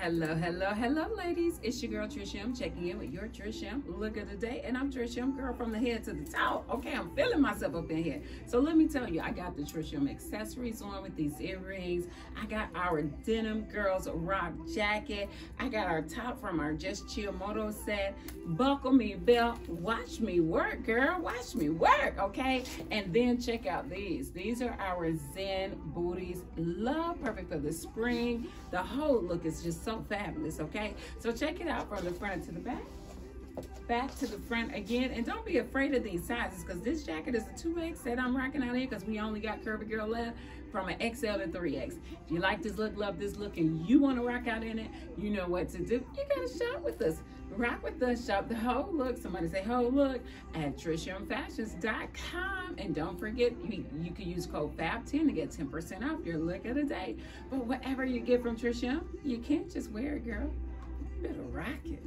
Hello, hello, hello, ladies. It's your girl Trish M checking in with your Trish M look of the day. And I'm Trish M, girl from the head to the toe. Okay, I'm feeling myself up in here. So let me tell you, I got the Trish M accessories on with these earrings. I got our denim girls rock jacket. I got our top from our Just Chill Moto set. Buckle me belt. Watch me work, girl. Watch me work, okay? And then check out these. These are our Zen booties. Love, perfect for the spring. The whole look is just so fabulous, okay? So check it out from the front to the back. Back to the front again. And don't be afraid of these sizes because this jacket is a 2X that I'm rocking out here because we only got Curvy Girl left from an XL to 3X. If you like this look, love this look, and you want to rock out in it, you know what to do. You got to shop with us. Rock with us. Shop the whole look. Somebody say whole look at TrishMFashions.com. And don't forget, you, you can use code FAB10 to get 10% off your look of the day. But whatever you get from Trish you can't just wear it, girl. You better rock it.